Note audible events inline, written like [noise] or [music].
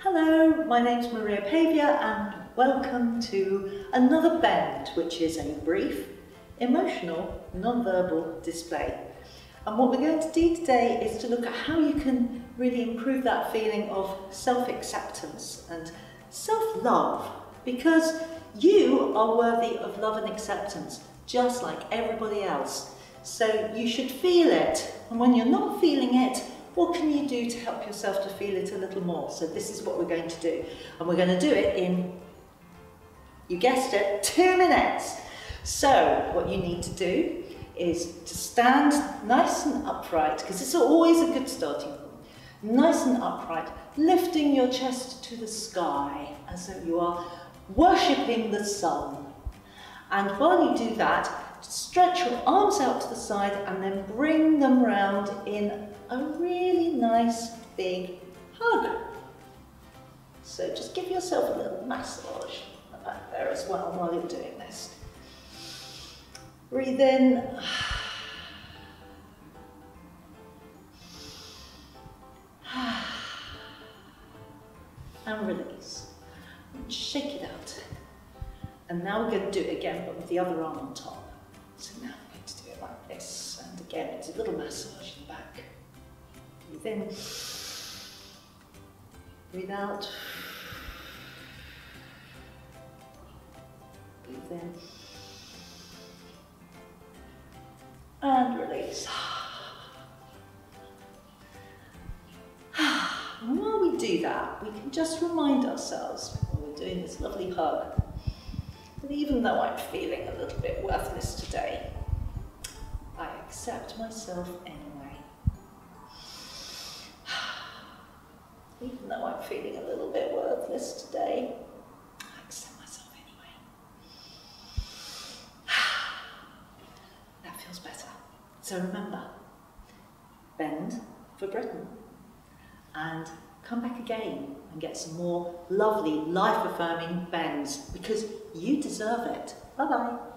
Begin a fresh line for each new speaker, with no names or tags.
Hello, my name's Maria Paviour and welcome to another bend, which is a brief, emotional, non-verbal display. And what we're going to do today is to look at how you can really improve that feeling of self-acceptance and self-love because you are worthy of love and acceptance just like everybody else. So you should feel it and when you're not feeling it, what can you do to help yourself to feel it a little more? So this is what we're going to do. And we're going to do it in, you guessed it, two minutes. So what you need to do is to stand nice and upright, because it's always a good starting point. Nice and upright, lifting your chest to the sky as though you are worshipping the sun. And while you do that, stretch your arms out to the side and then bring them round in a really nice big hug. So just give yourself a little massage back there as well while you're doing this. Breathe in. And release. And shake it out. And now we're going to do it again, but with the other arm on top. So now we're going to do it like this. And again, it's a little massage in the back. Breathe in. Breathe out. Breathe in. And release. [sighs] And while we do that, we can just remind ourselves when we're doing this lovely hug that even though I'm feeling a little bit worthless today, I accept myself anyway. [sighs] Even though I'm feeling a little bit worthless today, I accept myself anyway. [sighs] That feels better. So remember, bend for Britain and come back again and get some more lovely life-affirming bends because you deserve it. Bye-bye.